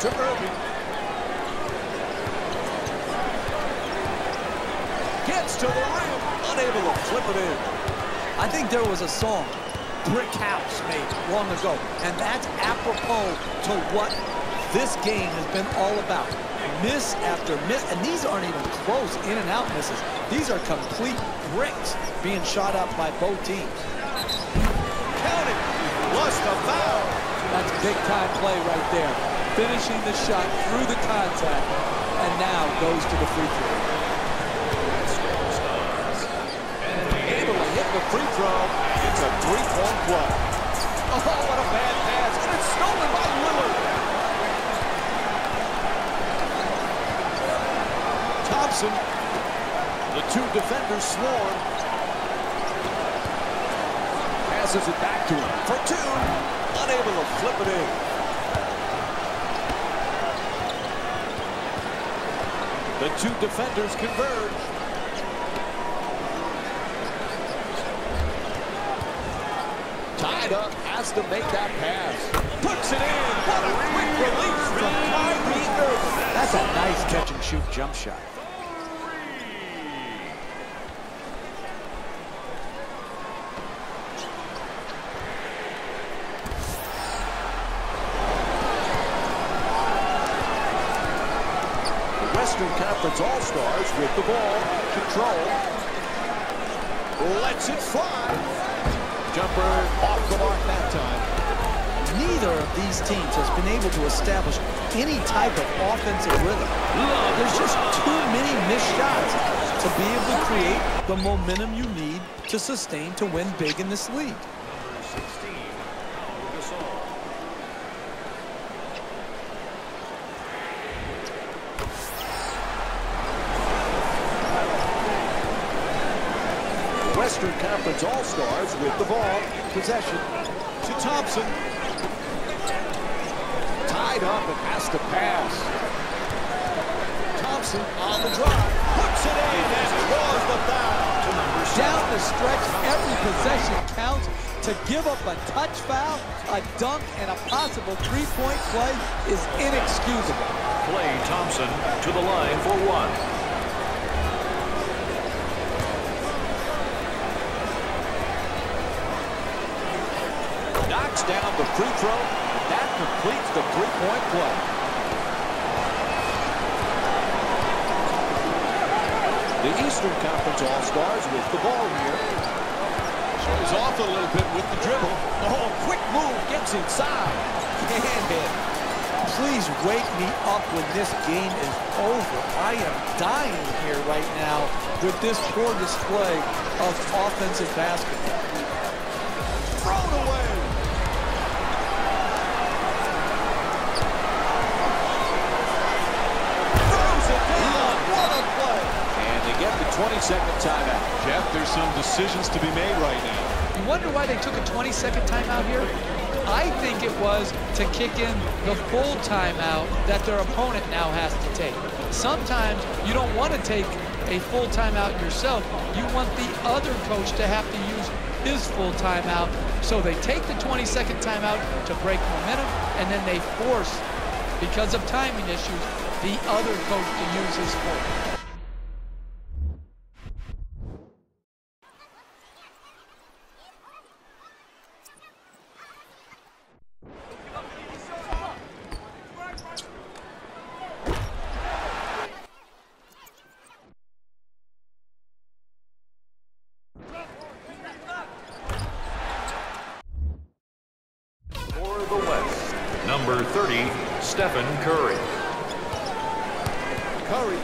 to Irving. Gets to the rim. Unable to flip it in. I think there was a song, Brick House, made long ago. And that's apropos to what this game has been all about. Miss after miss. And these aren't even close in and out misses. These are complete bricks being shot up by both teams. Count. Plus the foul. That's big time play right there. Finishing the shot through the contact and now goes to the free throw. And able to hit the free throw. It's a three-point play. Oh, what a bad pass. And it's stolen by Lillard. Thompson. The two defenders swarm. Passes it back to him for two. Unable to flip it in. The two defenders converge. Tied up, has to make that pass. Puts it in. What a quick release from Kyrie Irving. That's a nice catch and shoot jump shot. The Western Conference All-Stars with the ball. Control. Lets it fly. Jumper off the mark that time. Neither of these teams has been able to establish any type of offensive rhythm. There's just too many missed shots to be able to create the momentum you need to sustain to win big in this league. All-Stars with the ball. Possession to Thompson. Tied up and has to pass. Thompson on the drive. Puts it in and draws the foul to Down the stretch, every possession counts. To give up a touch foul, a dunk, and a possible three-point play is inexcusable. Klay Thompson to the line for one. Knocks down the free throw. and That completes the three-point play. The Eastern Conference All-Stars with the ball here. Shows off a little bit with the dribble. Oh, quick move, gets inside. Hit. Please wake me up when this game is over. I am dying here right now with this poor display of offensive basketball. Get the 20-second timeout. Jeff, there's some decisions to be made right now. You wonder why they took a 20-second timeout here? I think it was to kick in the full timeout that their opponent now has to take. Sometimes you don't want to take a full timeout yourself. You want the other coach to have to use his full timeout. So they take the 20-second timeout to break momentum, and then they force, because of timing issues, the other coach to use his full. For the West, number 30, Stephen Curry. Curry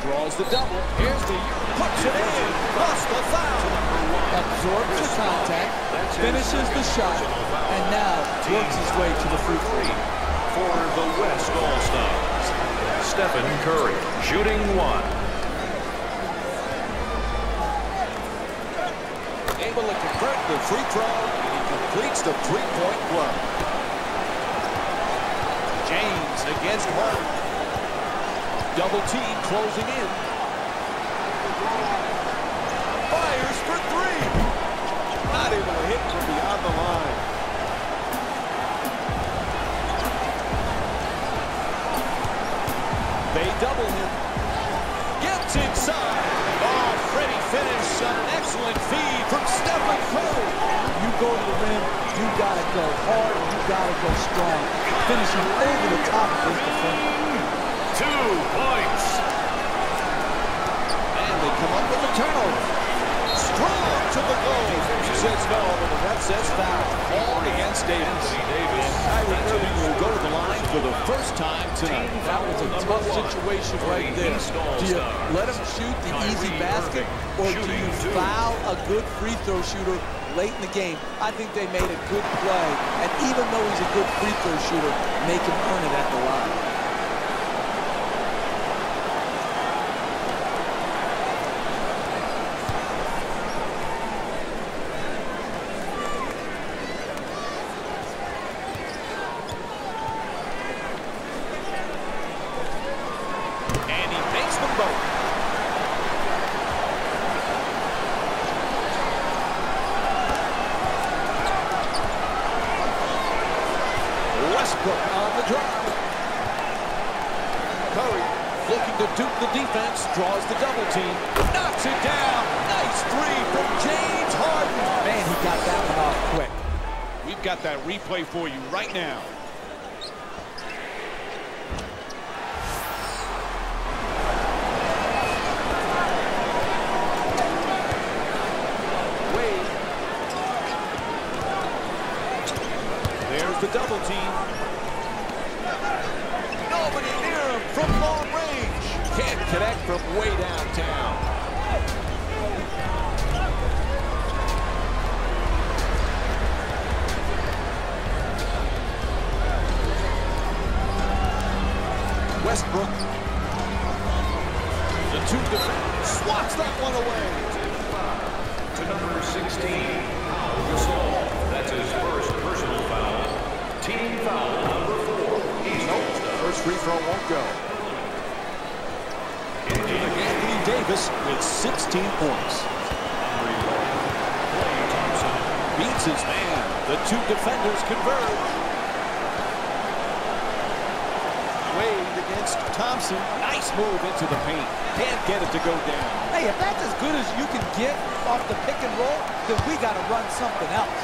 draws the double. Here's the puts it in. Plus the foul. absorbs the contact, finishes the shot, and now works his way to the free throw. For the West All-Stars, Stephen Curry, shooting one. Able to convert the free throw, and he completes the three-point play. Williams against Harden, Double team closing in. Fires for three. Not able to hit from beyond the line. They double him. Gets inside. Oh, Freddie finish on an excellent feed from Stephen Curry. You go to the rim, you got to go hard got to go strong. Finishing over the top of his defender. Two points. And they come up with a turnover. Strong to the goal. He says no, but the ref says foul. Called against Davis. Davis. Kyrie Irving will go to the line for the first time tonight. That was a tough situation right there. Do you let him shoot the easy basket, or do you foul a good free throw shooter late in the game? I think they made a good play, and even though he's a good free throw shooter, make him earn it at the line. And he makes them both. Westbrook on the drive. Curry looking to dupe the defense, draws the double team, knocks it down. Nice three from James Harden. Man, he got that one off quick. We've got that replay for you right now. There's the double team. Nobody near him from long range. Can't connect from way downtown. Westbrook. The two defenders swats that one away. To number 16, Pau Gasol. That's his first personal foul. Team foul number four. He's All-Star. First free throw won't go. Anthony Davis with 16 points. Beats his man. The two defenders converge. Wade against Thompson. Nice move into the paint. Can't get it to go down. Hey, if that's as good as you can get off the pick and roll, then we got to run something else.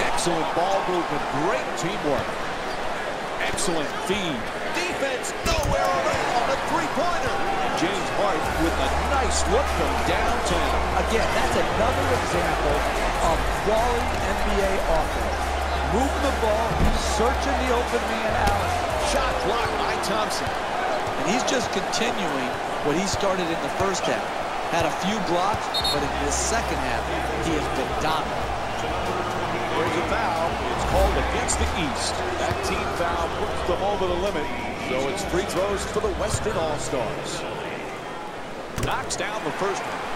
Excellent ball movement. Great teamwork. Excellent feed. Defense nowhere around on a three-pointer. And James Hart with a nice look from downtown. Again, that's another example of quality NBA offense. Moving the ball, he's searching the open man out. Shot blocked by Thompson. And he's just continuing what he started in the first half. Had a few blocks, but in this second half, he has been dominant. There's a foul. It's called against the East. That team foul puts them over the limit. So it's free throws for the Western All-Stars. Knocks down the first one.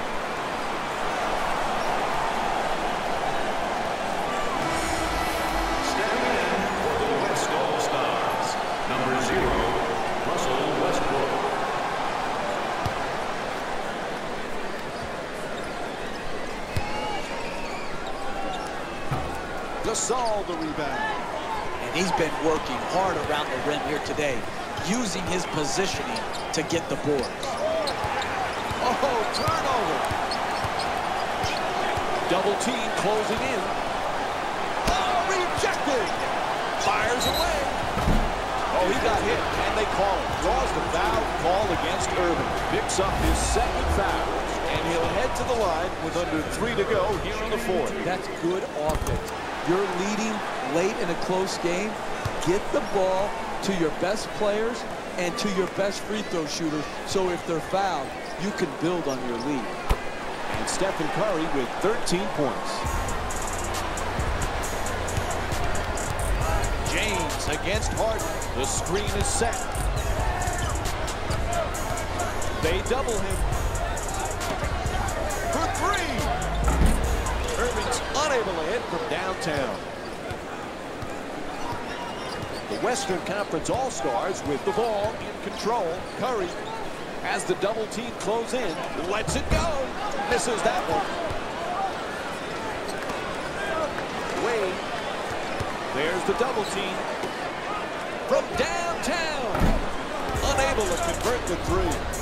Gasol the rebound. And he's been working hard around the rim here today, using his positioning to get the boards. Oh, turnover. Double team closing in. Oh, rejected. Fires away. Oh, he got hit, and they call it. Draws the foul call against Irving. Picks up his second foul, and he'll head to the line with under three to go here in the fourth. That's good offense. You're leading late in a close game. Get the ball to your best players and to your best free throw shooters. So if they're fouled, you can build on your lead. And Stephen Curry with 13 points. James against Harden. The screen is set. They double him. Irving's unable to hit from downtown. The Western Conference All-Stars with the ball in control. Curry as the double team close in. Lets it go. Misses that one. Wade. There's the double team. From downtown. Unable to convert the three.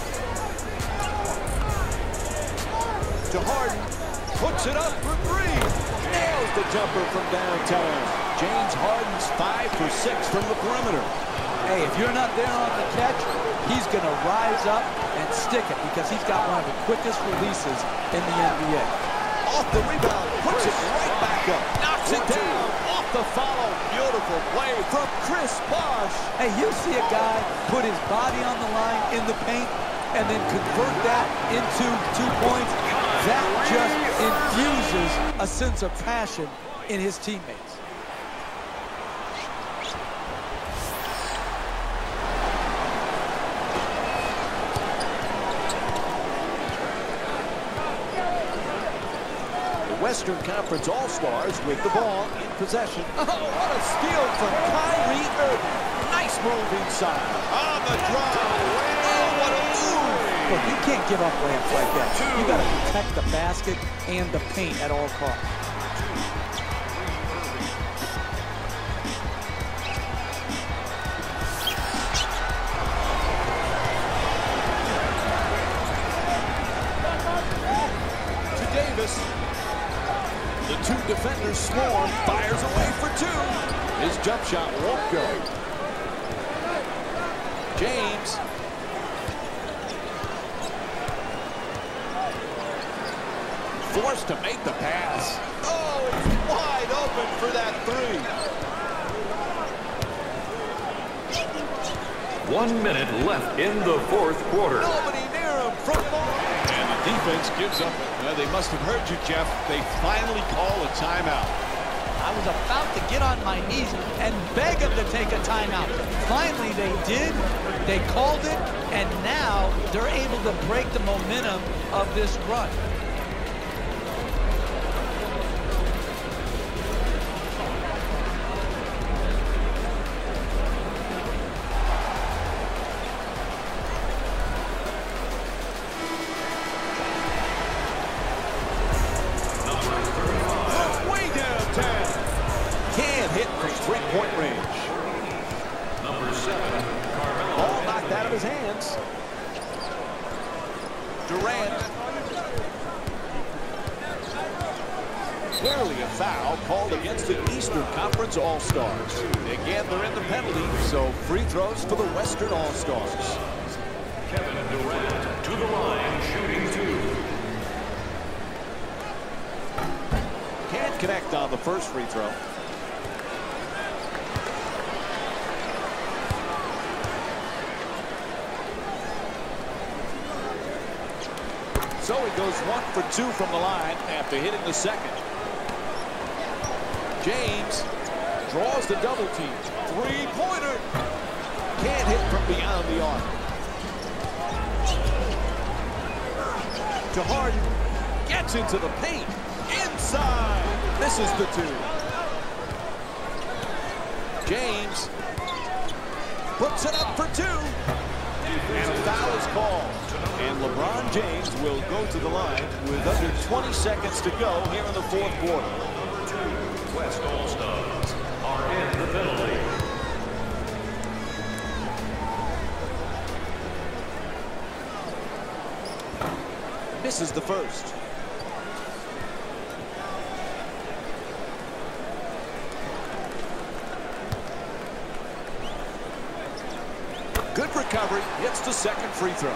to Harden. Puts it up for three. Nails the jumper from downtown. James Harden's five for six from the perimeter. Hey, if you're not there on the catch, he's going to rise up and stick it because he's got one of the quickest releases in the NBA. Off the rebound, puts it right back up. Knocks it down. Off the follow. Beautiful play from Chris Bosh. Hey, you see a guy put his body on the line in the paint and then convert that into two points. That just infuses a sense of passion in his teammates. The Western Conference All-Stars with the ball in possession. Oh, what a steal from Kyrie Irving. Nice move inside. On the drive. Oh, what a move. Look, you can't give up layups like that. You got to protect the basket and the paint at all costs. To Davis. The two defenders swarm. Fires away for two. His jump shot won't go. James. Forced to make the pass. Oh, it's wide open for that three. One minute left in the fourth quarter. Nobody near him from long. And the defense gives up. Well, they must have heard you, Jeff. They finally call a timeout. I was about to get on my knees and beg him to take a timeout. Finally, they did. They called it, and now they're able to break the momentum of this run. His hands. Durant. Clearly a foul called against the Eastern Conference All-Stars. Again, they're in the penalty, so free throws for the Western All-Stars. Kevin Durant to the line, shooting two. Can't connect on the first free throw. So he goes one for two from the line after hitting the second. James draws the double team. Three-pointer. Can't hit from beyond the arc. To Harden. Gets into the paint. Inside. Is the two. James puts it up for two. And a foul is called. And LeBron James will go to the line with under 20 seconds to go here in the fourth quarter. West All-Stars are in the penalty. Misses the first. Good recovery. Hits the second free throw.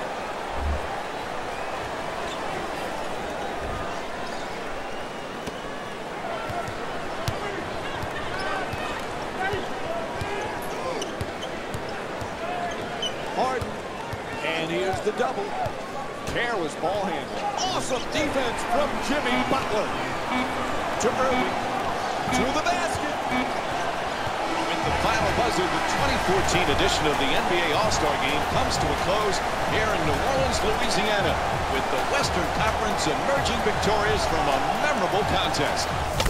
Harden. And here's the double. Careless ball handling. Awesome defense from Jimmy Butler. To Irving. To the basket. The final buzzer, the 2014 edition of the NBA All-Star Game comes to a close here in New Orleans, Louisiana, with the Western Conference emerging victorious from a memorable contest.